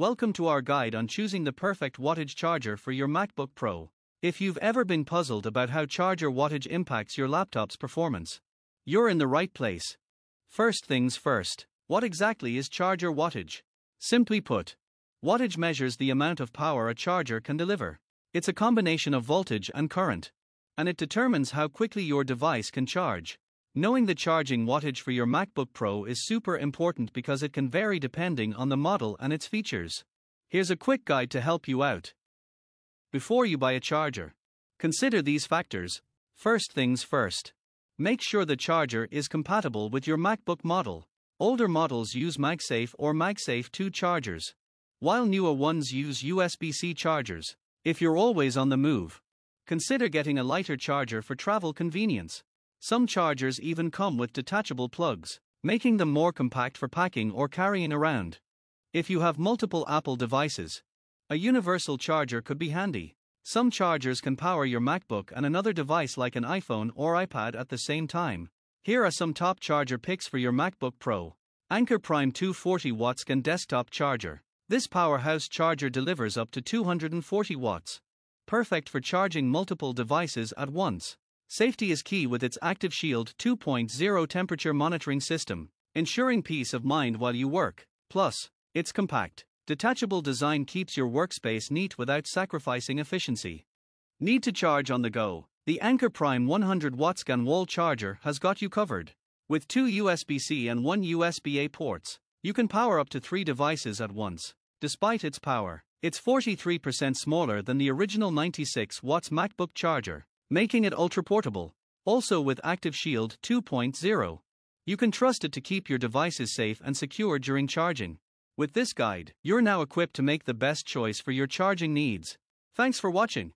Welcome to our guide on choosing the perfect wattage charger for your MacBook Pro. If you've ever been puzzled about how charger wattage impacts your laptop's performance, you're in the right place. First things first, what exactly is charger wattage? Simply put, wattage measures the amount of power a charger can deliver. It's a combination of voltage and current, and it determines how quickly your device can charge. Knowing the charging wattage for your MacBook Pro is super important because it can vary depending on the model and its features. Here's a quick guide to help you out. Before you buy a charger, consider these factors. First things first. Make sure the charger is compatible with your MacBook model. Older models use MagSafe or MagSafe 2 chargers, while newer ones use USB C chargers. If you're always on the move, consider getting a lighter charger for travel convenience. Some chargers even come with detachable plugs, making them more compact for packing or carrying around. If you have multiple Apple devices, a universal charger could be handy. Some chargers GaN power your MacBook and another device like an iPhone or iPad at the same time. Here are some top charger picks for your MacBook Pro. Anker Prime 240 watts can desktop charger. This powerhouse charger delivers up to 240 watts. Perfect for charging multiple devices at once. Safety is key with its Active Shield 2.0 temperature monitoring system, ensuring peace of mind while you work. Plus, its compact, detachable design keeps your workspace neat without sacrificing efficiency. Need to charge on the go? The Anker Prime 100 watt GaN wall charger has got you covered. With two USB C and one USB A ports, you can power up to three devices at once. Despite its power, it's 43% smaller than the original 96 watts MacBook charger making it ultra portable. Also with Active Shield 2.0, you can trust it to keep your devices safe and secure during charging. With this guide, you're now equipped to make the best choice for your charging needs. Thanks for watching.